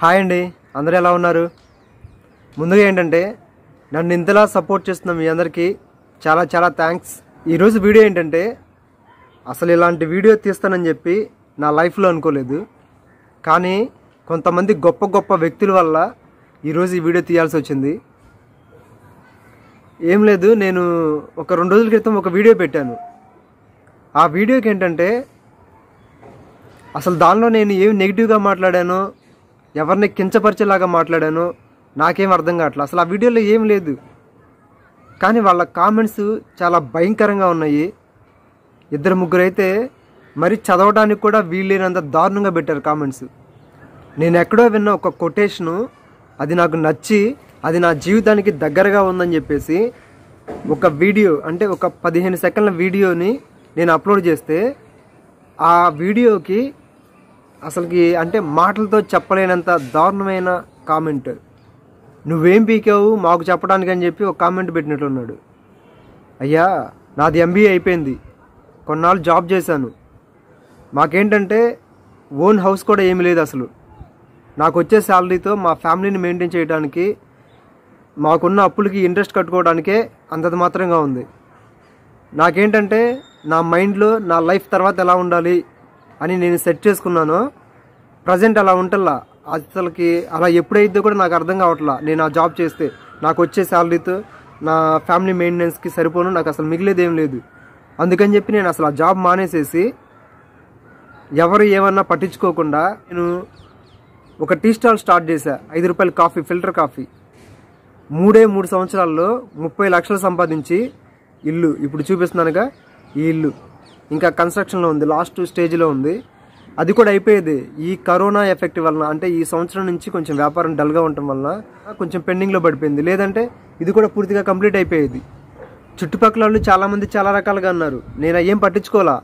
Hi అండి. అందరూ ఎలా ఉన్నారు? ముందుగా ఏంటంటే నన్ను ఇంతలా సపోర్ట్ చేస్తున్న మీ అందరికీ చాలా చాలా థ్యాంక్స్ ఈరోజు వీడియో ఏంటంటే అసలు ఇలాంటి వీడియో తీస్తానని చెప్పి నా లైఫ్లో అనుకోలేదు. కానీ కొంతమంది గొప్ప గొప్ప వ్యక్తుల వల్ల ఈరోజు ఈ వీడియో తీయాల్సి వచ్చింది. ఏం లేదు నేను ఒక రెండు రోజుల క్రితం ఒక వీడియో పెట్టాను. ఆ వీడియోకి ఏంటంటే అసలు దానిలో నేను ఏం నెగిటివ్గా మాట్లాడానో ఎవరిని కించపరిచేలాగా మాట్లాడానో నాకేం అర్థం కావట్లేదు అసలు ఆ వీడియోలో ఏం లేదు. కానీ వాళ్ళ కామెంట్స్ చాలా భయంకరంగా ఉన్నాయి. ఇద్దరు ముగ్గురు అయితే మరి చదవడానికి కూడా వీల్లేనంత దారుణంగా పెట్టారు కామెంట్స్. నేను ఎక్కడో విన్న ఒక కొటేషను అది నాకు నచ్చి అది నా జీవితానికి దగ్గరగా ఉందని చెప్పేసి ఒక వీడియో అంటే ఒక పదిహేను సెకండ్ల వీడియోని నేను అప్లోడ్ చేస్తే ఆ వీడియోకి అసలుకి అంటే మాటలతో చెప్పలేనంత దారుణమైన కామెంట్. నువ్వేం పీకావు? మాకు చెప్పడానికి అని చెప్పి ఒక కామెంట్ పెట్టినట్లున్నాడు. అయ్యా నాది ఎంబీఏ అయిపోయింది. కొన్నాళ్ళు జాబ్ చేశాను. మాకేంటంటే ఓన్ హౌస్ కూడా ఏమీ లేదు అసలు. నాకు వచ్చే శాలరీతో మా ఫ్యామిలీని మెయింటైన్ చేయడానికి మాకున్న అప్పులకి ఇంట్రెస్ట్ కట్టుకోవడానికే అంతది మాత్రంగా ఉంది. నాకేంటంటే నా మైండ్లో నా లైఫ్ తర్వాత ఎలా ఉండాలి అని నేను సెట్ చేసుకున్నాను. ప్రజెంట్ అలా ఉంటల్లా. అసలుకి అలా ఎప్పుడైతే కూడా నాకు అర్థం కావట్లా. నేను ఆ జాబ్ చేస్తే నాకు వచ్చే శాలరీతో నా ఫ్యామిలీ మెయింటెనెన్స్కి సరిపోను నాకు అసలు మిగిలేదేం లేదు. అందుకని చెప్పి నేను అసలు ఆ జాబ్ మానేసేసి ఎవరు ఏమన్నా పట్టించుకోకుండా నేను ఒక టీ స్టాల్ స్టార్ట్ చేశా. ఐదు రూపాయల కాఫీ ఫిల్టర్ కాఫీ. మూడే మూడు సంవత్సరాల్లో ముప్పై లక్షలు సంపాదించి ఇల్లు. ఇప్పుడు చూపిస్తున్నానుగా ఈ ఇల్లు. ఇంకా కన్స్ట్రక్షన్లో ఉంది. లాస్ట్ స్టేజ్లో ఉంది. అది కూడా అయిపోయేది. ఈ కరోనా ఎఫెక్ట్ వలన అంటే ఈ సంవత్సరం నుంచి కొంచెం వ్యాపారం డల్గా ఉండటం వలన కొంచెం పెండింగ్లో పడిపోయింది. లేదంటే ఇది కూడా పూర్తిగా కంప్లీట్ అయిపోయేది. చుట్టుపక్కల వాళ్ళు చాలామంది చాలా రకాలుగా అన్నారు. నేను ఏం పట్టించుకోవాలా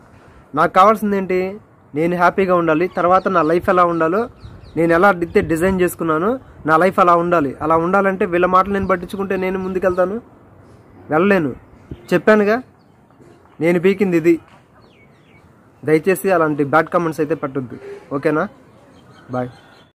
నాకు కావాల్సింది ఏంటి? నేను హ్యాపీగా ఉండాలి. తర్వాత నా లైఫ్ ఎలా ఉండాలో నేను ఎలా అయితే డిజైన్ చేసుకున్నాను నా లైఫ్ అలా ఉండాలి. అలా ఉండాలంటే వీళ్ళ మాటలు నేను పట్టించుకుంటే నేను ముందుకెళ్తాను? వెళ్ళలేను. చెప్పానుగా? నేను పీకింది ఇది. దయచేసి అలాంటి బ్యాడ్ కామెంట్స్ అయితే పెట్టొద్దు. ఓకేనా బాయ్